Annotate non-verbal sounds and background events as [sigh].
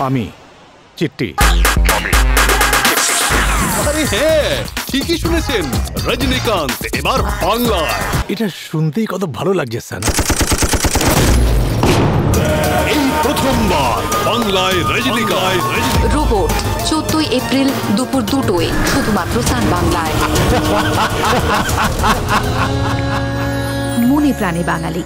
আমি চিট্টি। আরে হ্যাঁ ঠিকই শুনেছেন। রজনীকান্ত এবার বাংলায় এটা শুনতেই কত ভালো লাগছে স্যার। এই প্রথমবার বাংলায় রজনীকান্ত। রোবট চোদ্দই এপ্রিল দুপুর দুটোয় শুধুমাত্র সান বাংলায়। [laughs] মনে প্রাণে বাঙালি।